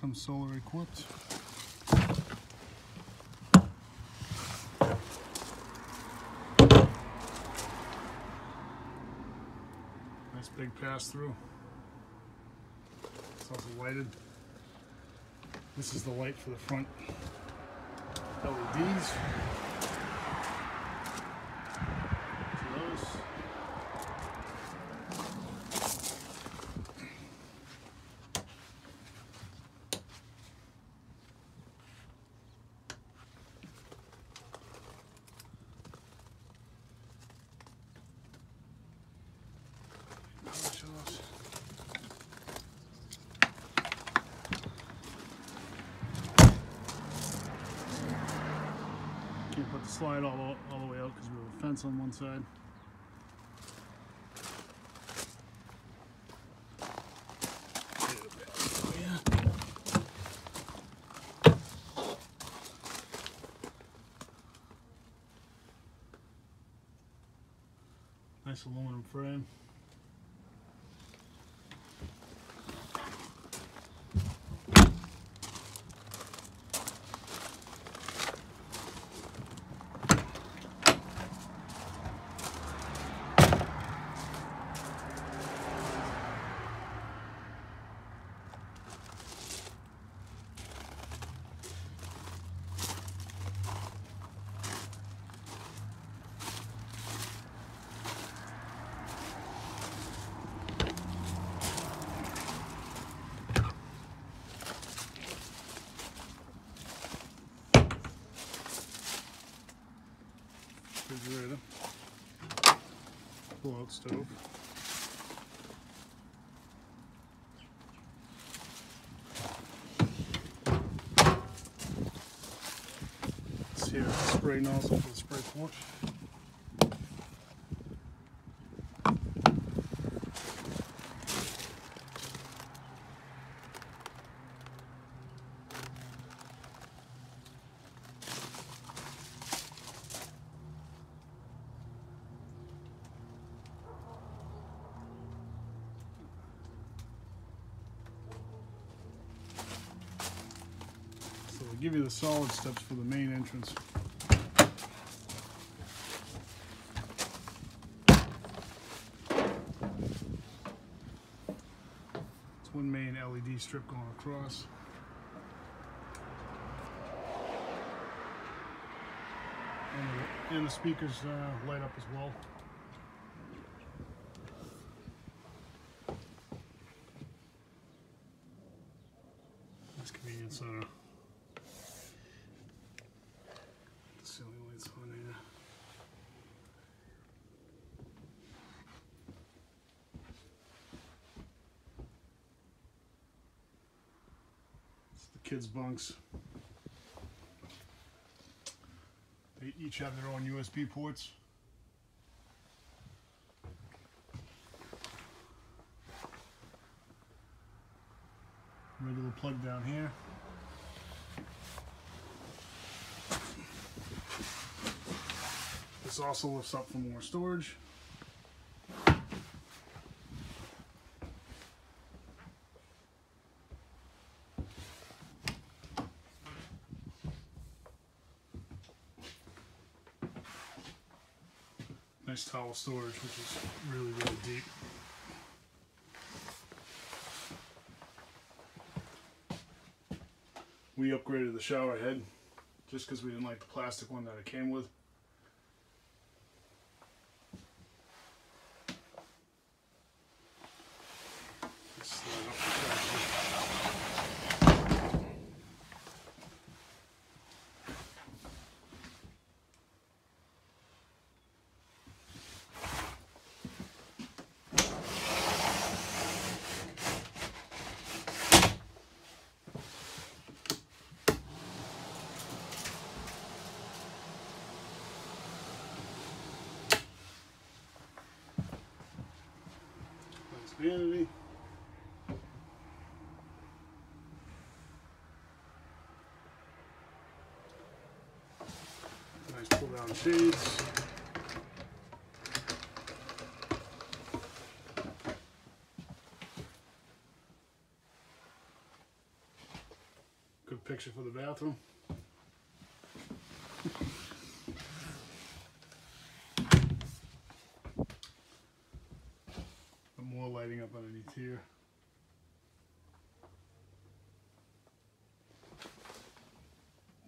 comes solar equipped. Nice big pass through. It's also lighted. This is the light for the front LEDs. Slide all, the- all the way out because we have a fence on one side. Nice aluminum frame. refrigerator, pull out stove. Here is a spray nozzle for the spray porch. They give you the solid steps for the main entrance. It's one main LED strip going across. And the, and the speakers uh, light up as well. Nice convenience center. The ceiling lights on here. It's the kids' bunks. They each have their own USB ports. Regular plug down here. This also lifts up for more storage. Nice towel storage, which is really, really deep. We upgraded the shower head just because we didn't like the plastic one that it came with. Just slide up the top here. Nice. Nice pull down shades. Good picture for the bathroom. But more lighting up underneath here.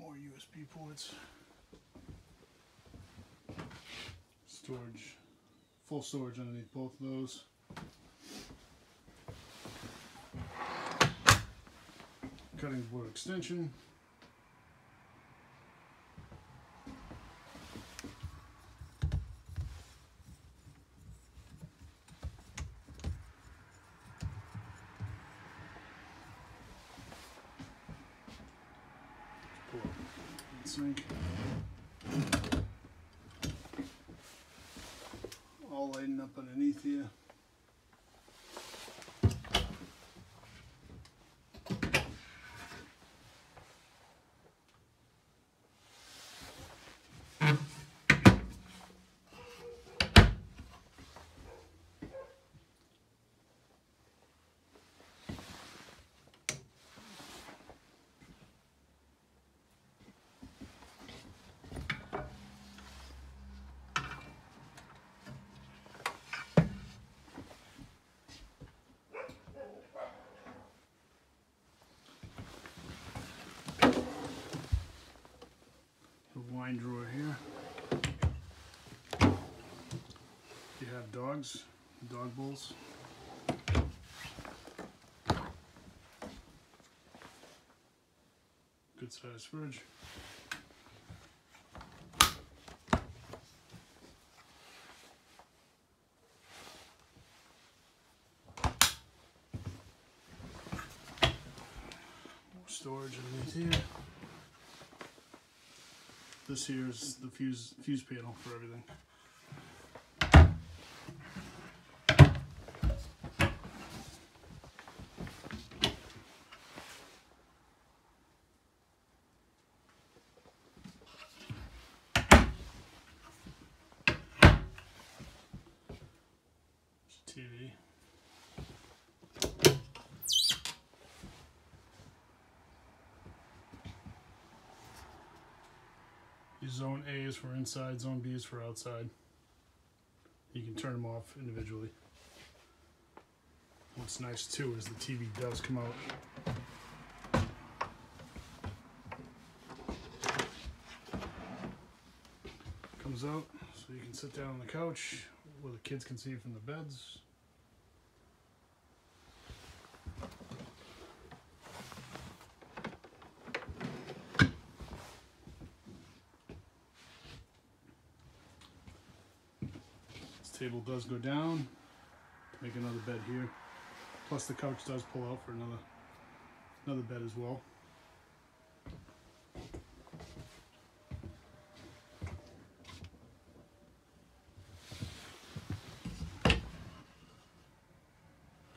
More USB ports. Storage, full storage underneath both of those. Cutting board extension. Pull up All lighting up underneath here. The wine drawer here. You have dogs, dog bowls. Good sized fridge. Storage underneath here. This here is the fuse fuse panel for everything. TV. Your zone A is for inside, zone B is for outside. You can turn them off individually. What's nice too is the TV does come out. Comes out so you can sit down on the couch where the kids can see from the beds. Table does go down make another bed here. Plus the couch does pull out for another another bed as well.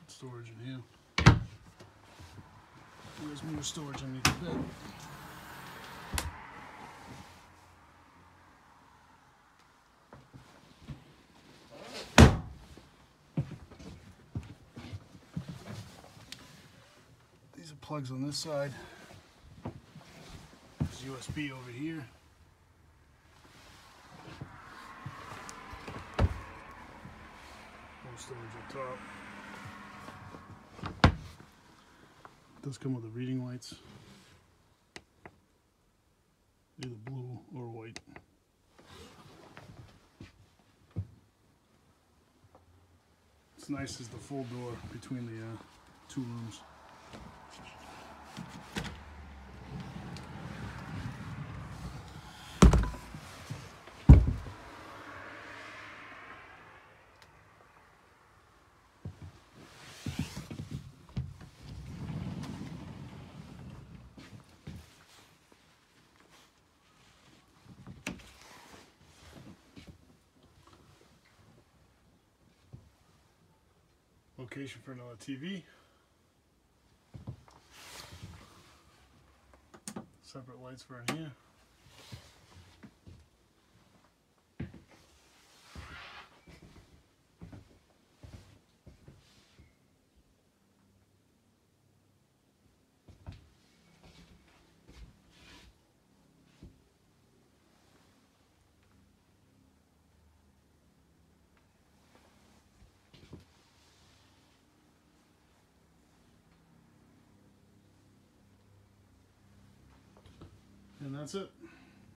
Storage in here. There's more storage underneath the bed. Plugs on this side. USB over here. More storage up top. does come with the reading lights. Either blue or white. It's nice is the full door between the uh, two rooms. Location for another TV. Separate lights for in here. That's it.